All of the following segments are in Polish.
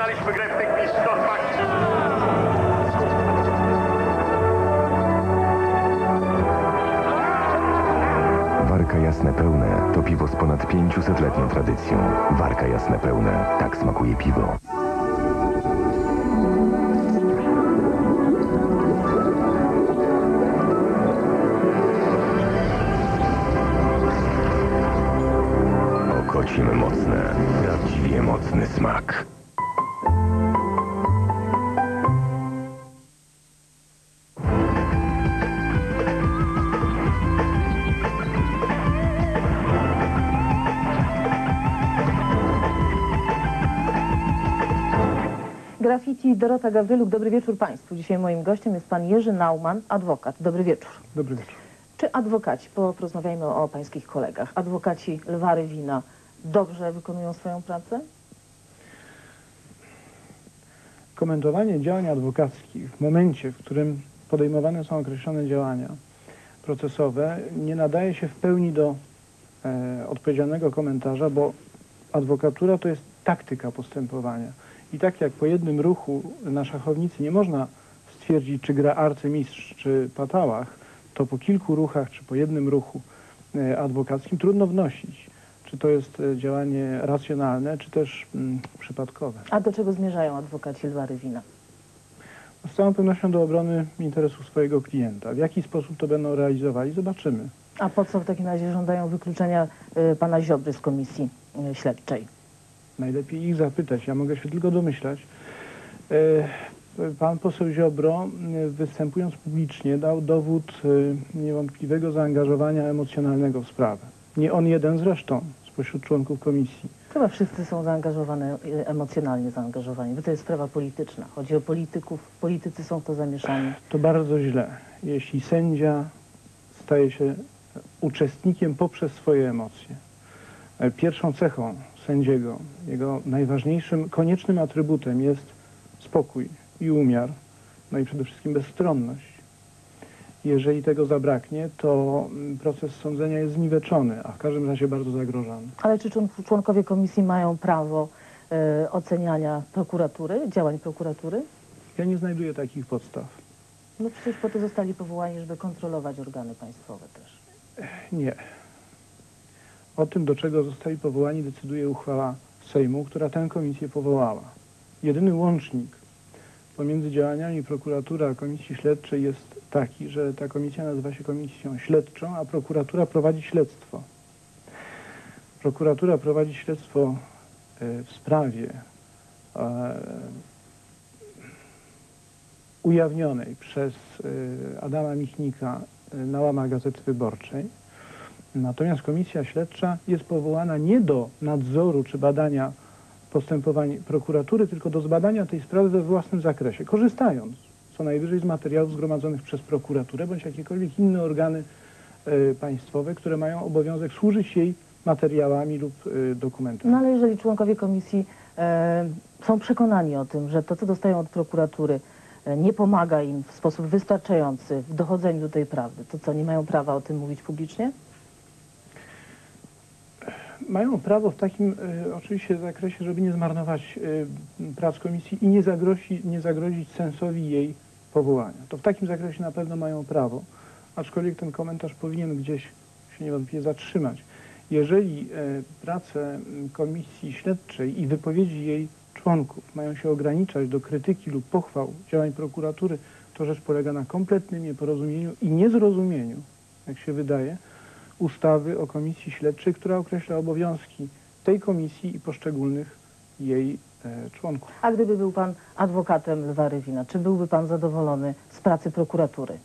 Znaliśmy grę w tych mistrzostwach. Warka Jasne Pełne to piwo z ponad 500-letnią tradycją. Warka Jasne Pełne. Tak smakuje piwo. Okocim mocne. Prawdziwie mocny smak. Graffiti Dorota Gawryluk, dobry wieczór Państwu. Dzisiaj moim gościem jest Pan Jerzy Nauman, adwokat. Dobry wieczór. Dobry wieczór. Czy adwokaci, bo porozmawiajmy o Pańskich kolegach, adwokaci Lwary Wina dobrze wykonują swoją pracę? Komentowanie działań adwokackich w momencie, w którym podejmowane są określone działania procesowe, nie nadaje się w pełni do e, odpowiedzialnego komentarza, bo adwokatura to jest taktyka postępowania. I tak jak po jednym ruchu na szachownicy nie można stwierdzić, czy gra arcymistrz, czy patałach, to po kilku ruchach, czy po jednym ruchu e, adwokackim trudno wnosić, czy to jest e, działanie racjonalne, czy też mm, przypadkowe. A do czego zmierzają adwokaci Lwary Wina? Z całą pewnością do obrony interesów swojego klienta. W jaki sposób to będą realizowali, zobaczymy. A po co w takim razie żądają wykluczenia y, Pana Ziobry z komisji y, śledczej? Najlepiej ich zapytać, ja mogę się tylko domyślać. E, Pan poseł Ziobro, e, występując publicznie, dał dowód e, niewątpliwego zaangażowania emocjonalnego w sprawę. Nie on jeden zresztą, spośród członków komisji. Chyba wszyscy są zaangażowani, y, emocjonalnie zaangażowani, bo to jest sprawa polityczna. Chodzi o polityków, politycy są w to zamieszani. To bardzo źle, jeśli sędzia staje się uczestnikiem poprzez swoje emocje. E, Pierwszą cechą sędziego, jego najważniejszym, koniecznym atrybutem jest spokój i umiar, no i przede wszystkim bezstronność. Jeżeli tego zabraknie, to mm, proces sądzenia jest zniweczony, a w każdym razie bardzo zagrożony. Ale czy człon- członkowie komisji mają prawo y, oceniania prokuratury, działań prokuratury? Ja nie znajduję takich podstaw. No przecież po to zostali powołani, żeby kontrolować organy państwowe też. Nie. O tym, do czego zostali powołani, decyduje uchwała Sejmu, która tę komisję powołała. Jedyny łącznik pomiędzy działaniami prokuratury a komisji śledczej jest taki, że ta komisja nazywa się komisją śledczą, a prokuratura prowadzi śledztwo. Prokuratura prowadzi śledztwo e, w sprawie e, ujawnionej przez e, Adama Michnika na łamach Gazety Wyborczej. Natomiast komisja śledcza jest powołana nie do nadzoru czy badania postępowań prokuratury, tylko do zbadania tej sprawy we własnym zakresie, korzystając co najwyżej z materiałów zgromadzonych przez prokuraturę bądź jakiekolwiek inne organy e, państwowe, które mają obowiązek służyć jej materiałami lub e, dokumentami. No ale jeżeli członkowie komisji e, są przekonani o tym, że to, co dostają od prokuratury, nie pomaga im w sposób wystarczający w dochodzeniu do tej prawdy, to co, nie mają prawa o tym mówić publicznie? Mają prawo w takim e, oczywiście zakresie, żeby nie zmarnować e, prac komisji i nie, zagrozi, nie zagrozić sensowi jej powołania. To w takim zakresie na pewno mają prawo, aczkolwiek ten komentarz powinien gdzieś się niewątpliwie zatrzymać. Jeżeli e, prace komisji śledczej i wypowiedzi jej członków mają się ograniczać do krytyki lub pochwał działań prokuratury, to rzecz polega na kompletnym nieporozumieniu i niezrozumieniu, jak się wydaje, ustawy o komisji śledczej, która określa obowiązki tej komisji i poszczególnych jej e, członków. A gdyby był pan adwokatem Lwa Rywina, czy byłby pan zadowolony z pracy prokuratury?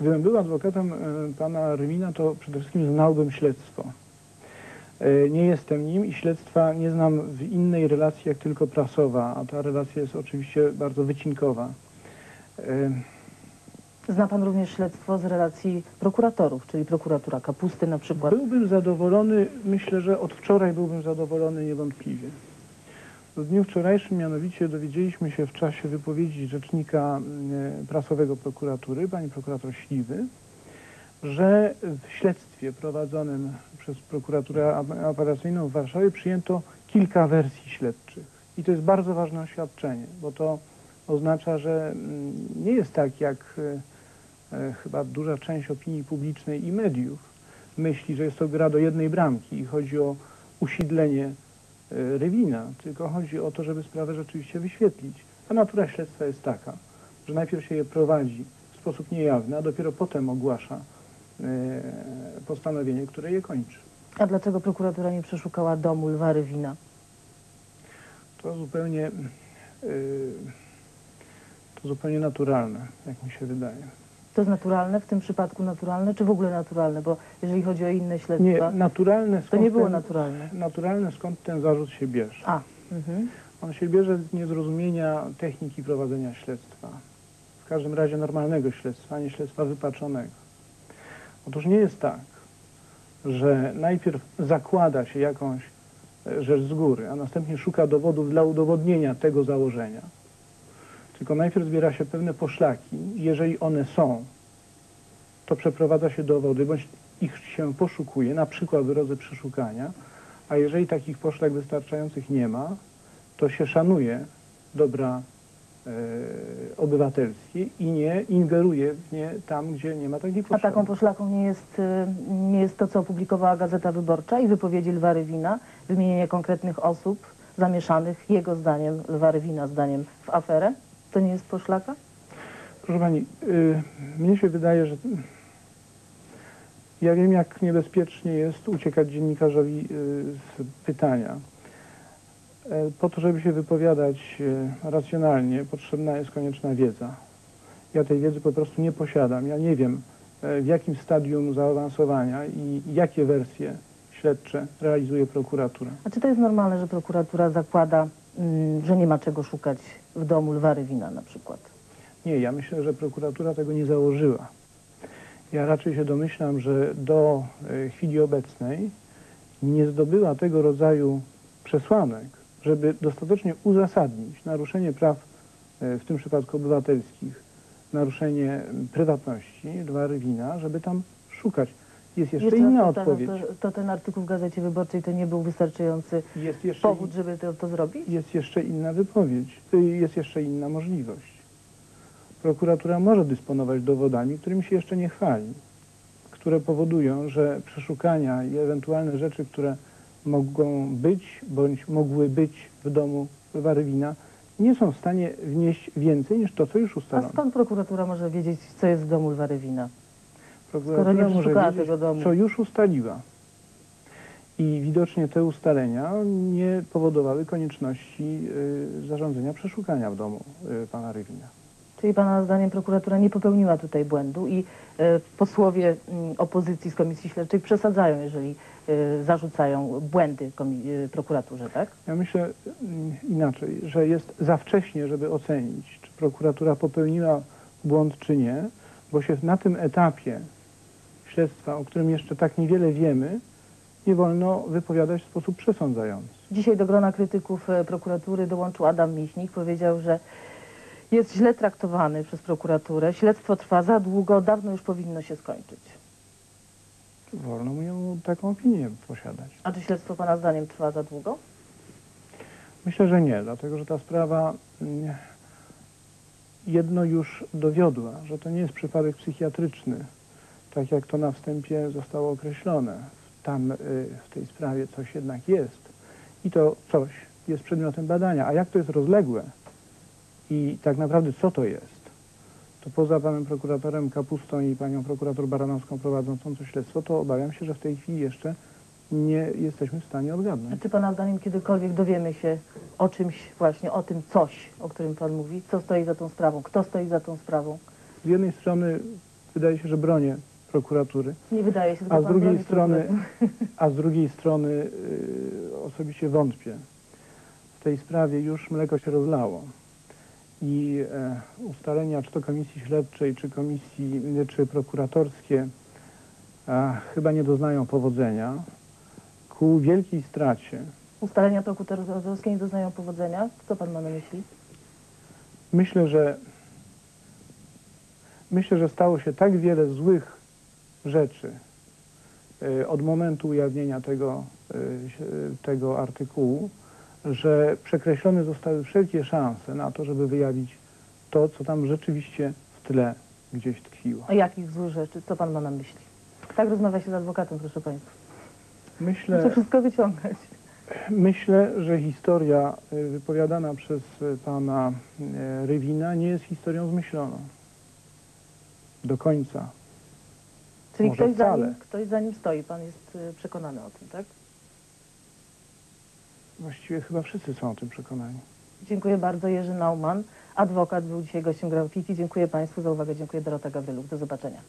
Gdybym był adwokatem e, pana Rymina, to przede wszystkim znałbym śledztwo. E, Nie jestem nim i śledztwa nie znam w innej relacji jak tylko prasowa, a ta relacja jest oczywiście bardzo wycinkowa. E, Zna pan również śledztwo z relacji prokuratorów, czyli prokuratura Kapusty na przykład. Byłbym zadowolony, myślę, że od wczoraj byłbym zadowolony niewątpliwie. W dniu wczorajszym mianowicie dowiedzieliśmy się w czasie wypowiedzi rzecznika mm, prasowego prokuratury, pani prokurator Śliwy, że w śledztwie prowadzonym przez prokuraturę ap- apelacyjną w Warszawie przyjęto kilka wersji śledczych. I to jest bardzo ważne oświadczenie, bo to oznacza, że mm, nie jest tak, jak e, e, chyba duża część opinii publicznej i mediów myśli, że jest to gra do jednej bramki i chodzi o usidlenie e, Rywina, tylko chodzi o to, żeby sprawę rzeczywiście wyświetlić. A natura śledztwa jest taka, że najpierw się je prowadzi w sposób niejawny, a dopiero potem ogłasza e, postanowienie, które je kończy. A dlaczego prokuratura nie przeszukała domu Lwa Rywina? To zupełnie, to zupełnie naturalne, jak mi się wydaje. To jest naturalne, w tym przypadku naturalne, czy w ogóle naturalne? Bo jeżeli chodzi o inne Nie, śledztwa, naturalne to nie było ten, naturalne. naturalne skąd ten zarzut się bierze. A, mhm. On się bierze z niezrozumienia techniki prowadzenia śledztwa. W każdym razie normalnego śledztwa, a nie śledztwa wypaczonego. Otóż nie jest tak, że najpierw zakłada się jakąś e, rzecz z góry, a następnie szuka dowodów dla udowodnienia tego założenia. Tylko najpierw zbiera się pewne poszlaki. Jeżeli one są, to przeprowadza się dowody, bądź ich się poszukuje, na przykład w drodze przeszukania, a jeżeli takich poszlak wystarczających nie ma, to się szanuje dobra e, obywatelskie i nie ingeruje w nie tam, gdzie nie ma takich A poszlak. taką poszlaką nie jest, y, nie jest to, co opublikowała Gazeta Wyborcza i wypowiedzi Lwa Rywina, wymienienie konkretnych osób zamieszanych, jego zdaniem, Lwa Rywina zdaniem, w aferę? To nie jest poszlaka? Proszę Pani, y, mnie się wydaje, że ja wiem, jak niebezpiecznie jest uciekać dziennikarzowi y, z pytania. E, Po to, żeby się wypowiadać y, racjonalnie, potrzebna jest konieczna wiedza. Ja tej wiedzy po prostu nie posiadam. Ja nie wiem, e, w jakim stadium zaawansowania i jakie wersje śledcze realizuje prokuratura. A czy to jest normalne, że prokuratura zakłada, że nie ma czego szukać w domu Lwa Rywina na przykład? Nie, ja myślę, że prokuratura tego nie założyła. Ja raczej się domyślam, że do e, chwili obecnej nie zdobyła tego rodzaju przesłanek, żeby dostatecznie uzasadnić naruszenie praw, e, w tym przypadku obywatelskich, naruszenie prywatności Lwa Rywina, żeby tam szukać. Jest jeszcze Jeszcze inna odpowiedź. To, to ten artykuł w Gazecie Wyborczej to nie był wystarczający powód, żeby to, to zrobić? jest jeszcze inna wypowiedź, jest jeszcze inna możliwość. Prokuratura może dysponować dowodami, którymi się jeszcze nie chwali, które powodują, że przeszukania i ewentualne rzeczy, które mogą być bądź mogły być w domu Warywina, nie są w stanie wnieść więcej niż to, co już A ustalono. skąd prokuratura może wiedzieć, co jest w domu Lwa Rywina? Prokuratura skoro nie może wiedzieć, tego domu? co już ustaliła. I widocznie te ustalenia nie powodowały konieczności y, zarządzenia przeszukania w domu y, pana Rywina. Czyli Pana zdaniem prokuratura nie popełniła tutaj błędu i e, posłowie mm, opozycji z Komisji Śledczej przesadzają, jeżeli e, zarzucają błędy e, prokuraturze, tak? Ja myślę mm, inaczej, że jest za wcześnie, żeby ocenić, czy prokuratura popełniła błąd, czy nie, bo się na tym etapie śledztwa, o którym jeszcze tak niewiele wiemy, nie wolno wypowiadać w sposób przesądzający. Dzisiaj do grona krytyków e, prokuratury dołączył Adam Michnik. Powiedział, że jest źle traktowany przez prokuraturę. Śledztwo trwa za długo, dawno już powinno się skończyć. Wolno mu taką opinię posiadać. A czy śledztwo Pana zdaniem trwa za długo? Myślę, że nie, dlatego że ta sprawa mm, jedno już dowiodła, że to nie jest przypadek psychiatryczny, tak jak to na wstępie zostało określone. Tam y, w tej sprawie coś jednak jest i to coś jest przedmiotem badania. A jak to jest rozległe i tak naprawdę co to jest, to poza panem prokuratorem Kapustą i panią prokurator Baranowską prowadzącą to śledztwo, to obawiam się, że w tej chwili jeszcze nie jesteśmy w stanie A odgadnąć. czy Pana zdaniem kiedykolwiek dowiemy się o czymś właśnie, o tym coś, o którym Pan mówi? Co stoi za tą sprawą? Kto stoi za tą sprawą? Z jednej strony wydaje się, że bronię prokuratury, Nie wydaje się, a z drugiej strony, a z drugiej strony y, osobiście wątpię. W tej sprawie już mleko się rozlało i e, ustalenia czy to komisji śledczej, czy komisji, czy prokuratorskie a, chyba nie doznają powodzenia ku wielkiej stracie. Ustalenia prokuratorskie nie doznają powodzenia? Co Pan ma na myśli? Myślę, że myślę, że stało się tak wiele złych rzeczy e, od momentu ujawnienia tego, e, tego artykułu, że przekreślone zostały wszelkie szanse na to, żeby wyjawić to, co tam rzeczywiście w tle gdzieś tkwiło. O jakich złych rzeczy? Co pan ma na myśli? Tak rozmawia się z adwokatem, proszę państwa. Myślę, Muszę wszystko wyciągać. Myślę, że historia y, wypowiadana przez pana Rywina nie jest historią zmyśloną. Do końca. Czyli Może ktoś za, nim, ktoś za nim stoi. Pan jest y, przekonany o tym, tak? Właściwie chyba wszyscy są o tym przekonani. Dziękuję bardzo. Jerzy Nauman, adwokat, był dzisiaj gościem grafiki. Dziękuję Państwu za uwagę. Dziękuję Dorota Gawryluk. Do zobaczenia.